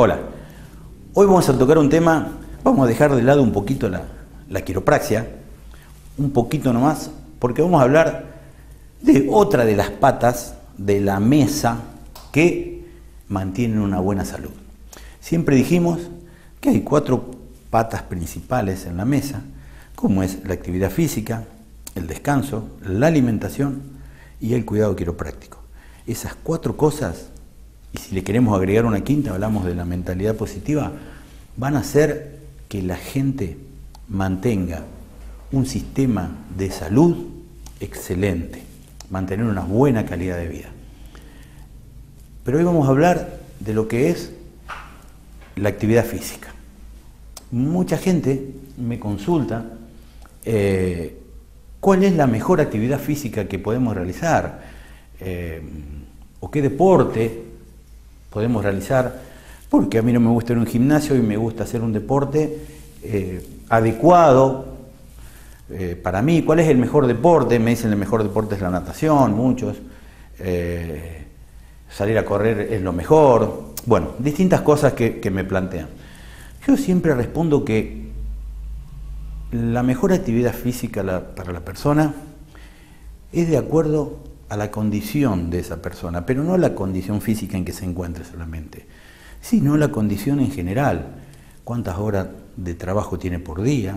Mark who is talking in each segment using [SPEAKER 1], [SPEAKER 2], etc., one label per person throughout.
[SPEAKER 1] Hola, hoy vamos a tocar un tema, vamos a dejar de lado un poquito la, la quiropraxia, un poquito nomás, porque vamos a hablar de otra de las patas de la mesa que mantienen una buena salud. Siempre dijimos que hay cuatro patas principales en la mesa, como es la actividad física, el descanso, la alimentación y el cuidado quiropráctico. Esas cuatro cosas y si le queremos agregar una quinta, hablamos de la mentalidad positiva, van a hacer que la gente mantenga un sistema de salud excelente, mantener una buena calidad de vida. Pero hoy vamos a hablar de lo que es la actividad física. Mucha gente me consulta eh, cuál es la mejor actividad física que podemos realizar eh, o qué deporte podemos realizar, porque a mí no me gusta ir a un gimnasio y me gusta hacer un deporte eh, adecuado eh, para mí. ¿Cuál es el mejor deporte? Me dicen el mejor deporte es la natación, muchos. Eh, salir a correr es lo mejor. Bueno, distintas cosas que, me plantean. Yo siempre respondo que la mejor actividad física para la persona es de acuerdo a la condición de esa persona, pero no a la condición física en que se encuentre solamente, sino la condición en general. ¿Cuántas horas de trabajo tiene por día?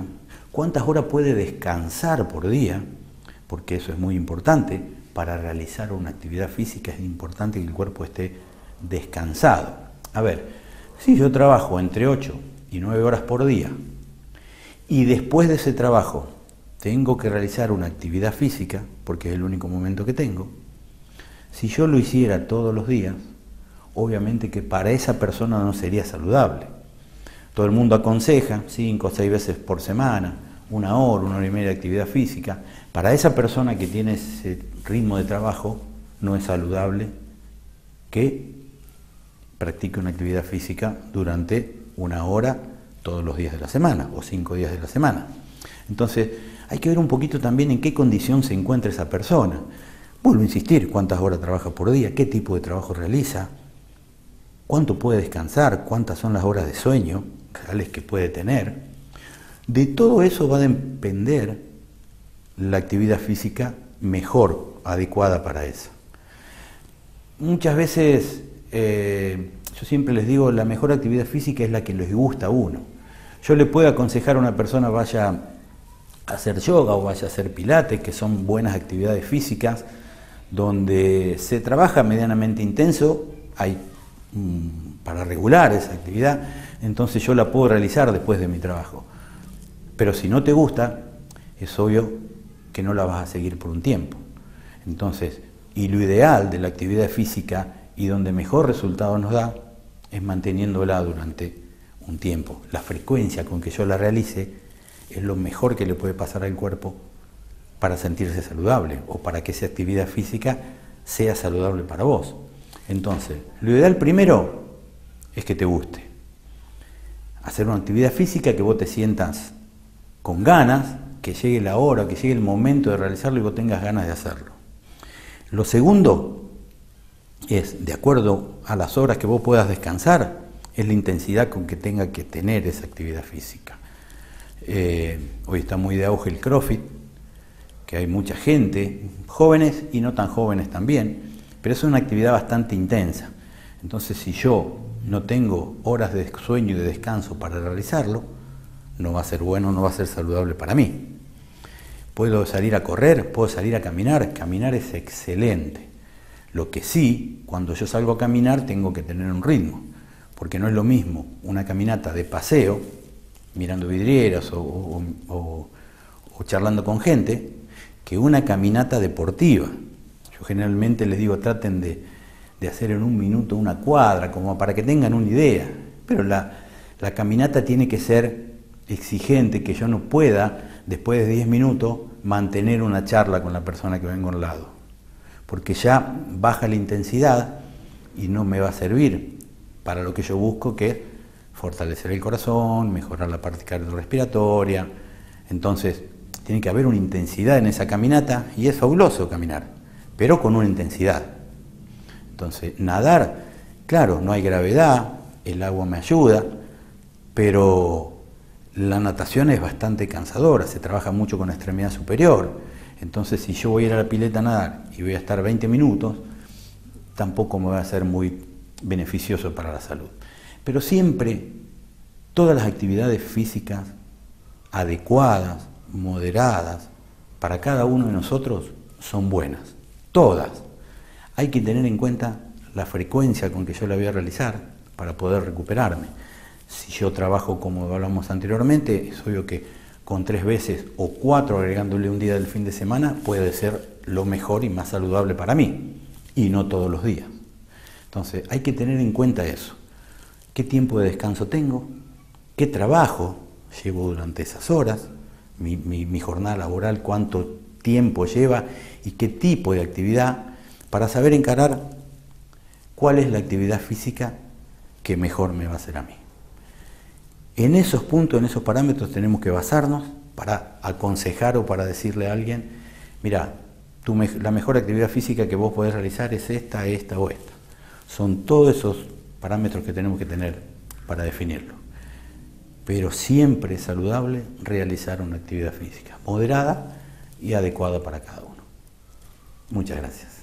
[SPEAKER 1] ¿Cuántas horas puede descansar por día? Porque eso es muy importante. Para realizar una actividad física es importante que el cuerpo esté descansado. A ver, si yo trabajo entre 8 y 9 horas por día y después de ese trabajo tengo que realizar una actividad física, porque es el único momento que tengo, si yo lo hiciera todos los días, obviamente que para esa persona no sería saludable. Todo el mundo aconseja cinco o seis veces por semana, una hora, una hora y media de actividad física. Para esa persona que tiene ese ritmo de trabajo, no es saludable que practique una actividad física durante una hora todos los días de la semana o cinco días de la semana. Entonces, hay que ver un poquito también en qué condición se encuentra esa persona. Vuelvo a insistir, cuántas horas trabaja por día, qué tipo de trabajo realiza, cuánto puede descansar, cuántas son las horas de sueño que puede tener. De todo eso va a depender la actividad física mejor, adecuada para eso. Muchas veces, eh, yo siempre les digo, la mejor actividad física es la que les gusta a uno. Yo le puedo aconsejar a una persona vaya hacer yoga o vaya a hacer pilates, que son buenas actividades físicas, donde se trabaja medianamente intenso, hay mm, para regular esa actividad, entonces yo la puedo realizar después de mi trabajo. Pero si no te gusta, es obvio que no la vas a seguir por un tiempo. Entonces, y lo ideal de la actividad física y donde mejor resultado nos da es manteniéndola durante un tiempo. La frecuencia con que yo la realice es lo mejor que le puede pasar al cuerpo para sentirse saludable o para que esa actividad física sea saludable para vos. Entonces, lo ideal primero es que te guste. Hacer una actividad física que vos te sientas con ganas, que llegue la hora, que llegue el momento de realizarlo y vos tengas ganas de hacerlo. Lo segundo es, de acuerdo a las horas que vos puedas descansar, es la intensidad con que tenga que tener esa actividad física. Eh, hoy está muy de auge el CrossFit, que hay mucha gente, jóvenes y no tan jóvenes también, pero es una actividad bastante intensa. Entonces, si yo no tengo horas de sueño y de descanso para realizarlo, no va a ser bueno, no va a ser saludable para mí. Puedo salir a correr, puedo salir a caminar, caminar es excelente. Lo que sí, cuando yo salgo a caminar, tengo que tener un ritmo, porque no es lo mismo una caminata de paseo, mirando vidrieras o, charlando con gente, que una caminata deportiva. Yo generalmente les digo, traten de, hacer en un minuto una cuadra, como para que tengan una idea. Pero la, caminata tiene que ser exigente, que yo no pueda, después de 10 minutos, mantener una charla con la persona que vengo al lado. Porque ya baja la intensidad y no me va a servir para lo que yo busco, que fortalecer el corazón, mejorar la parte cardiorrespiratoria. Entonces, tiene que haber una intensidad en esa caminata y es fabuloso caminar, pero con una intensidad. Entonces, nadar, claro, no hay gravedad, el agua me ayuda, pero la natación es bastante cansadora, se trabaja mucho con la extremidad superior. Entonces, si yo voy a ir a la pileta a nadar y voy a estar 20 minutos, tampoco me va a ser muy beneficioso para la salud. Pero siempre todas las actividades físicas adecuadas, moderadas, para cada uno de nosotros son buenas. Todas. Hay que tener en cuenta la frecuencia con que yo la voy a realizar para poder recuperarme. Si yo trabajo como hablamos anteriormente, es obvio que con tres veces o cuatro agregándole un día del fin de semana puede ser lo mejor y más saludable para mí, y no todos los días. Entonces hay que tener en cuenta eso. ¿Qué tiempo de descanso tengo? ¿Qué trabajo llevo durante esas horas? Mi, jornada laboral, cuánto tiempo lleva y qué tipo de actividad para saber encarar cuál es la actividad física que mejor me va a hacer a mí. En esos puntos, en esos parámetros tenemos que basarnos para aconsejar o para decirle a alguien, mira, la mejor actividad física que vos podés realizar es esta, esta o esta. Son todos esos parámetros que tenemos que tener para definirlo. Pero siempre es saludable realizar una actividad física moderada y adecuada para cada uno. Muchas gracias.